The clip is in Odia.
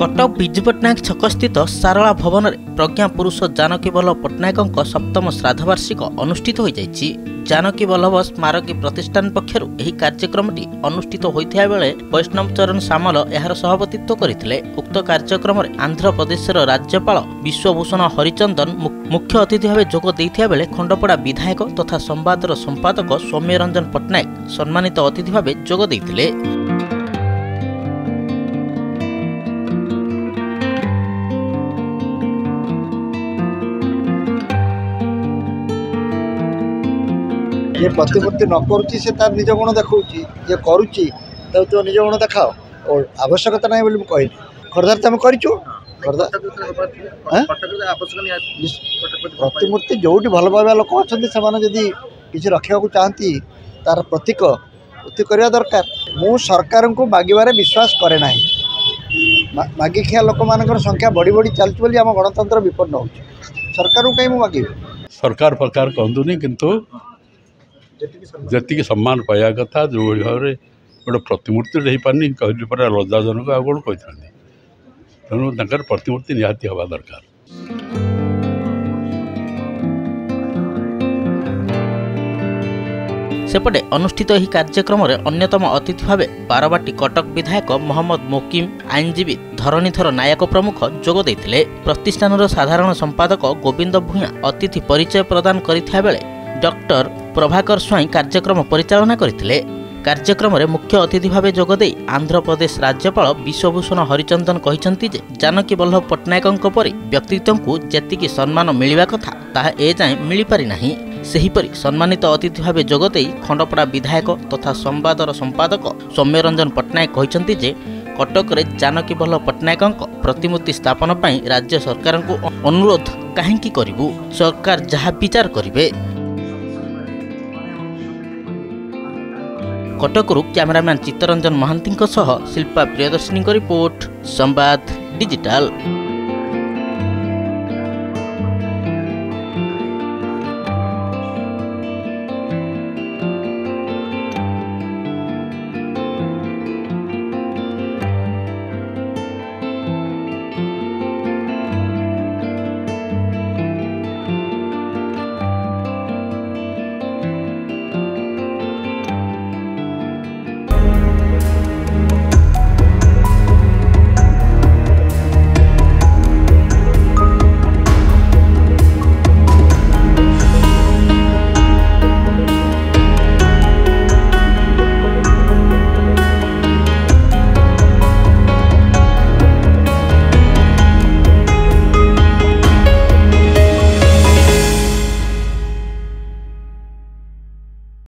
କଟକ ବିଜୁ ପଟ୍ଟନାୟକ ଛକସ୍ଥିତ ସାରଳା ଭବନରେ ପ୍ରଜ୍ଞା ପୁରୁଷ ଜାନକୀ ବଲ୍ଲଭ ପଟ୍ଟନାୟକଙ୍କ ସପ୍ତମ ଶ୍ରାଦ୍ଧବାର୍ଷିକ ଅନୁଷ୍ଠିତ ହୋଇଯାଇଛି। ଜାନକୀ ବଲ୍ଲଭ ସ୍ମାରକୀ ପ୍ରତିଷ୍ଠାନ ପକ୍ଷରୁ ଏହି କାର୍ଯ୍ୟକ୍ରମଟି ଅନୁଷ୍ଠିତ ହୋଇଥିବା ବେଳେ ବୈଷ୍ଣବ ଚରଣ ସାମଲ ଏହାର ସଭାପତିତ୍ୱ କରିଥିଲେ। ଉକ୍ତ କାର୍ଯ୍ୟକ୍ରମରେ ଆନ୍ଧ୍ରପ୍ରଦେଶର ରାଜ୍ୟପାଳ ବିଶ୍ୱଭୂଷଣ ହରିଚନ୍ଦନ ମୁଖ୍ୟ ଅତିଥି ଭାବେ ଯୋଗ ଦେଇଥିବା ବେଳେ ଖଣ୍ଡପଡ଼ା ବିଧାୟକ ତଥା ସମ୍ବାଦର ସମ୍ପାଦକ ସୌମ୍ୟ ରଞ୍ଜନ ପଟ୍ଟନାୟକ ସମ୍ମାନିତ ଅତିଥି ଭାବେ ଯୋଗ ଦେଇଥିଲେ। ଯିଏ ପ୍ରତିମୂର୍ତ୍ତି ନ କରୁଛି ସେ ତାର ନିଜ ଗୁଣ ଦେଖାଉଛି ଯିଏ କରୁଛି ତାକୁ ତୁ ନିଜ ଗୁଣ ଦେଖାଅ। ଓ ଆବଶ୍ୟକତା ନାହିଁ ବୋଲି ମୁଁ କହିଲି। ଖୋର୍ଦ୍ଧାରେ ତ ଆମେ କରିଛୁ ଖୋର୍ଦ୍ଧା ଆଁ? ପ୍ରତିମୂର୍ତ୍ତି ଯେଉଁଠି ଭଲ ପାଇବା ଲୋକ ଅଛନ୍ତି ସେମାନେ ଯଦି କିଛି ରଖିବାକୁ ଚାହାନ୍ତି ତାର ପ୍ରତୀକ ପ୍ରତୀକ କରିବା ଦରକାର। ମୁଁ ସରକାରଙ୍କୁ ମାଗିବାରେ ବିଶ୍ୱାସ କରେ ନାହିଁ। ମା- ମାଗି ଖିଆ ଲୋକମାନଙ୍କର ସଂଖ୍ୟା ବଢ଼ି ବଢ଼ି ଚାଲିଛି ବୋଲି ଆମ ଗଣତନ୍ତ୍ର ବିପନ୍ନ ହେଉଛି। ସରକାରଙ୍କୁ କାହିଁ ମୁଁ ମାଗିବି? ସରକାର ପ୍ରକାର କହନ୍ତୁନି କିନ୍ତୁ ଯେତିକି ସମ୍ମାନ ପାଇବା କଥା ଯେଉଁଭଳି ଭାବରେ ଗୋଟେ ପ୍ରତିମୂର୍ତ୍ତିଟେ ହେଇପାରୁନି କହିଲି ପରା ଲଜ୍ଜାଜନକ ଆଉ କ'ଣ କହିଥାନ୍ତି? ତେଣୁ ତାଙ୍କର ପ୍ରତିମୂର୍ତ୍ତି ନିହାତି ହେବା ଦରକାର। ସେପଟେ ଅନୁଷ୍ଠିତ ଏହି କାର୍ଯ୍ୟକ୍ରମରେ ଅନ୍ୟତମ ଅତିଥି ଭାବେ ବାରବାଟୀ କଟକ ବିଧାୟକ ମହମ୍ମଦ ମୋକିମ ଆଇନଜୀବୀ ଧରଣୀଧର ନାୟକ ପ୍ରମୁଖ ଯୋଗ ଦେଇଥିଲେ। ପ୍ରତିଷ୍ଠାନର ସାଧାରଣ ସମ୍ପାଦକ ଗୋବିନ୍ଦ ଭୂୟାଁ ଅତିଥି ପରିଚୟ ପ୍ରଦାନ କରିଥିବା ବେଳେ ଡକ୍ଟର ପ୍ରଭାକର ସ୍ୱାଇଁ କାର୍ଯ୍ୟକ୍ରମ ପରିଚାଳନା କରିଥିଲେ କାର୍ଯ୍ୟକ୍ରମରେ ମୁଖ୍ୟ ଅତିଥି ଭାବେ ଯୋଗଦେଇ ଆନ୍ଧ୍ରପ୍ରଦେଶ ରାଜ୍ୟପାଳ ବିଶ୍ୱଭୂଷଣ ହରିଚନ୍ଦନ କହିଛନ୍ତି ଯେ ଜାନକୀ ବଲ୍ଲଭ ପଟ୍ଟନାୟକଙ୍କ ପରି ବ୍ୟକ୍ତିତ୍ୱଙ୍କୁ ଯେତିକି ସମ୍ମାନ ମିଳିବା କଥା ତାହା ଏଯାଏଁ ମିଳିପାରିନାହିଁ ସେହିପରି ସମ୍ମାନିତ ଅତିଥି ଭାବେ ଯୋଗଦେଇ ଖଣ୍ଡପଡ଼ା ବିଧାୟକ ତଥା ସମ୍ବାଦର ସମ୍ପାଦକ ସୌମ୍ୟରଞ୍ଜନ ପଟ୍ଟନାୟକ କହିଛନ୍ତି ଯେ କଟକରେ ଜାନକୀ ବଲ୍ଲଭ ପଟ୍ଟନାୟକଙ୍କ ପ୍ରତିମୂର୍ତ୍ତି ସ୍ଥାପନ ପାଇଁ ରାଜ୍ୟ ସରକାରଙ୍କୁ ଅ- ଅନୁରୋଧ କାହିଁକି କରିବୁ ସରକାର ଯାହା ବିଚାର କରିବେ କଟକରୁ କ୍ୟାମେରାମ୍ୟାନ୍ ଚିତ୍ତରଞ୍ଜନ ମହାନ୍ତିଙ୍କ ସହ ଶିଳ୍ପା ପ୍ରିୟଦର୍ଶିନୀଙ୍କ ରିପୋର୍ଟ ସମ୍ବାଦ ଡିଜିଟାଲ।